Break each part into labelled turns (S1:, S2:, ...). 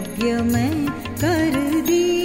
S1: यज्ञ मैं कर दी।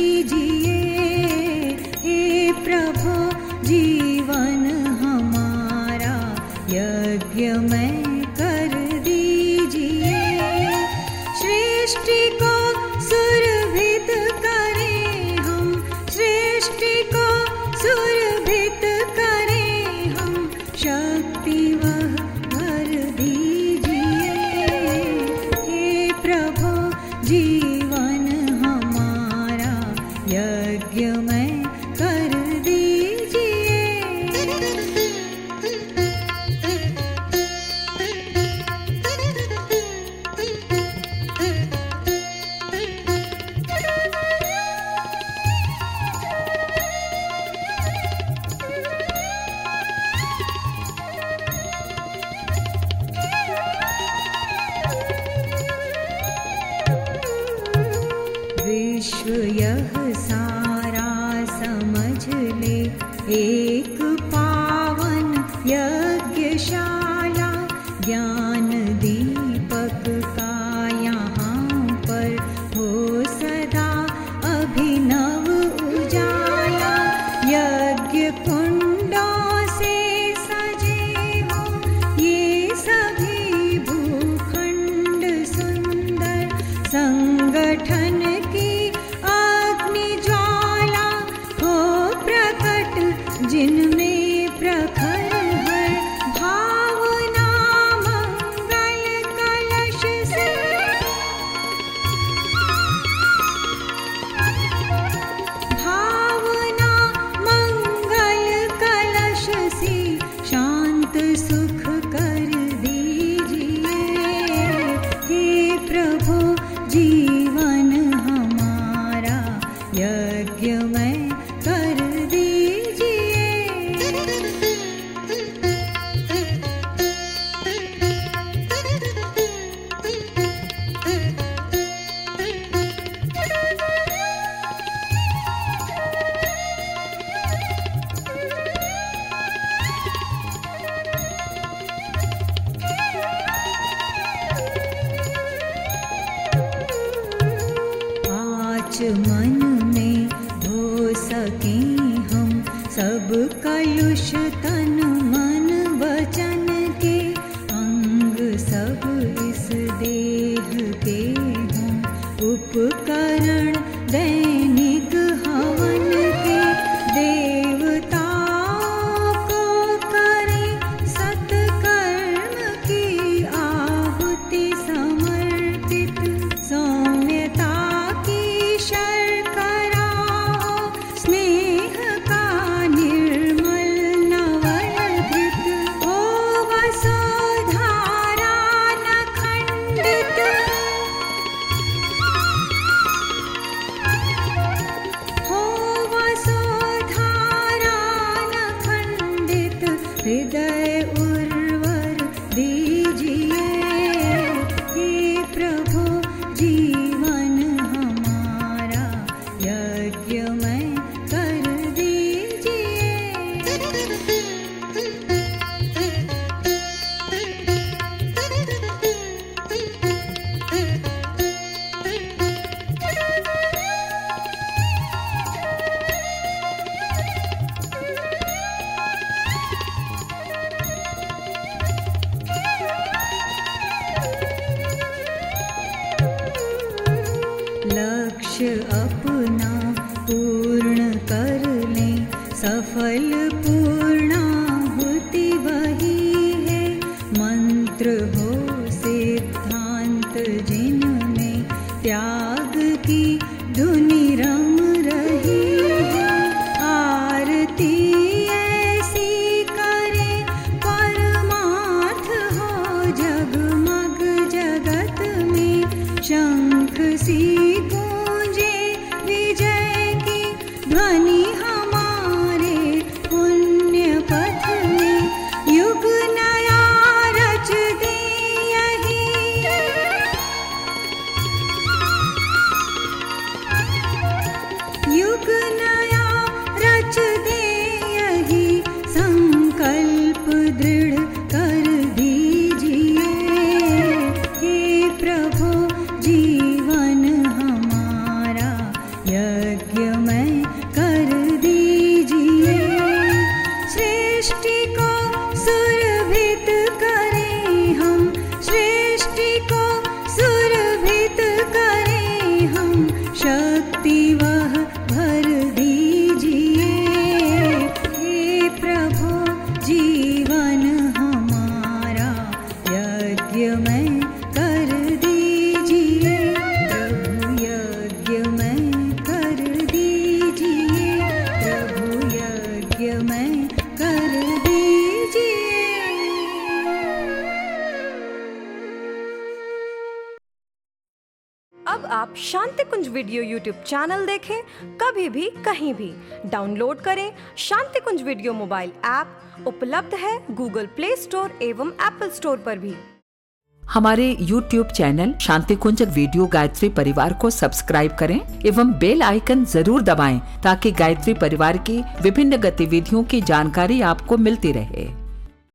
S1: यह सारा समझ ले एक पावन यह भाग्यमय कर दीजिए। मन सकी हम सब कयुष अपना पूर्ण करले सफल पूर्णा one
S2: अब आप Shanti Kunj video YouTube channel देखें, कभी भी, कहीं भी। डाउनलोड करें Shanti Kunj video mobile app, उपलब्ध है गूगल प्ले स्टोर एवं एप्पल स्टोर पर भी।
S3: हमारे YouTube channel Shanti Kunj video Gayatri Parivar को सब्सक्राइब करें एवं बेल आइकन ज़रूर दबाएँ ताकि गायत्री परिवार की विभिन्न गतिविधियों की जानकारी आपको मिलती रहे।